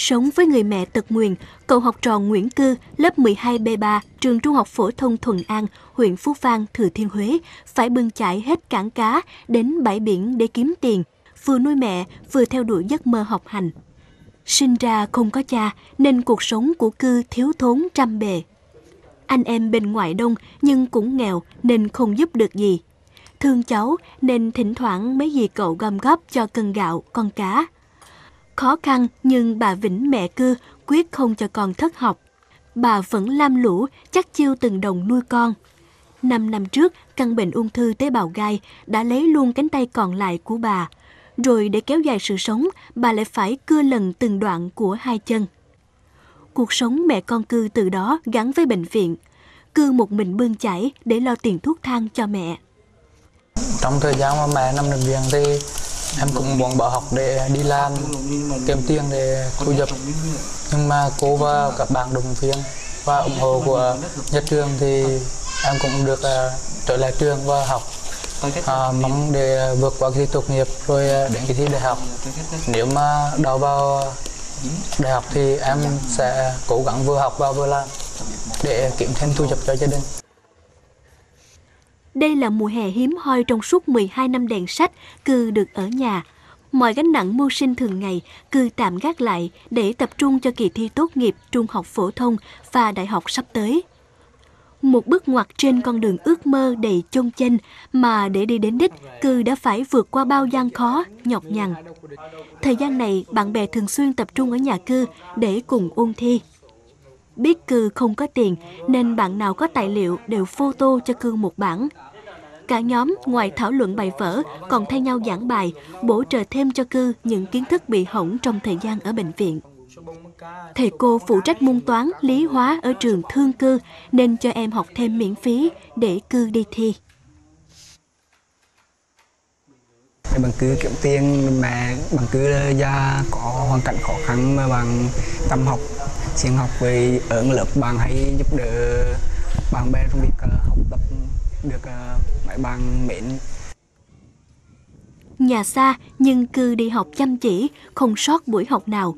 Sống với người mẹ tật nguyền, cậu học trò Nguyễn Cư, lớp 12B3, trường Trung học phổ thông Thuận An, huyện Phú Vang, Thừa Thiên Huế, phải bưng chải hết cảng cá đến bãi biển để kiếm tiền, vừa nuôi mẹ, vừa theo đuổi giấc mơ học hành. Sinh ra không có cha nên cuộc sống của Cư thiếu thốn trăm bề. Anh em bên ngoại đông nhưng cũng nghèo nên không giúp được gì. Thương cháu nên thỉnh thoảng mấy dì cậu gom góp cho cân gạo, con cá. Khó khăn nhưng bà Vĩnh mẹ cư quyết không cho con thất học. Bà vẫn lam lũ chắc chiêu từng đồng nuôi con. Năm năm trước, căn bệnh ung thư tế bào gai đã lấy luôn cánh tay còn lại của bà. Rồi để kéo dài sự sống, bà lại phải cưa lần từng đoạn của hai chân. Cuộc sống mẹ con cư từ đó gắn với bệnh viện. Cư một mình bươn chải để lo tiền thuốc thang cho mẹ. Trong thời gian mà mẹ nằm bệnh viện thì em cũng muốn bỏ học để đi làm kiếm tiền để thu nhập. Nhưng mà cô và các bạn đồng viên và ủng hộ của nhà trường thì em cũng được uh, trở lại trường và học. À, mong để vượt qua kỳ tốt nghiệp rồi đến kỳ thi đại học. Nếu mà đậu vào đại học thì em sẽ cố gắng vừa học và vừa làm để kiếm thêm thu nhập cho gia đình đây là mùa hè hiếm hoi trong suốt 12 năm đèn sách, Cư được ở nhà. Mọi gánh nặng mưu sinh thường ngày, Cư tạm gác lại để tập trung cho kỳ thi tốt nghiệp trung học phổ thông và đại học sắp tới. Một bước ngoặt trên con đường ước mơ đầy chông chênh mà để đi đến đích, Cư đã phải vượt qua bao gian khó, nhọc nhằn. Thời gian này, bạn bè thường xuyên tập trung ở nhà Cư để cùng ôn thi. Biết Cư không có tiền nên bạn nào có tài liệu đều photo cho Cư một bản. Cả nhóm ngoài thảo luận bài vở còn thay nhau giảng bài, bổ trợ thêm cho Cư những kiến thức bị hỏng trong thời gian ở bệnh viện. Thầy cô phụ trách môn toán, lý hóa ở trường thương cư nên cho em học thêm miễn phí để Cư đi thi. bằng cứ kiếm tiền mẹ bằng cứ gia có hoàn cảnh khó khăn mà bằng tâm học siêng học về ở lớp bằng hãy giúp đỡ bạn bè trong việc ờ, học tập được uh, mấy bạn mến nhà xa nhưng cư đi học chăm chỉ không sót buổi học nào.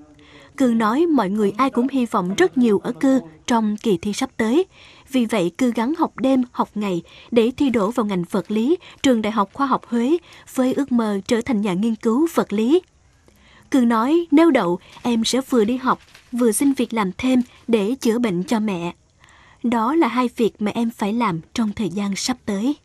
Cư nói mọi người ai cũng hy vọng rất nhiều ở cư trong kỳ thi sắp tới. Vì vậy cư gắng học đêm học ngày để thi đỗ vào ngành vật lý trường đại học khoa học huế với ước mơ trở thành nhà nghiên cứu vật lý. Cư nói nếu đậu em sẽ vừa đi học vừa xin việc làm thêm để chữa bệnh cho mẹ. Đó là hai việc mà em phải làm trong thời gian sắp tới.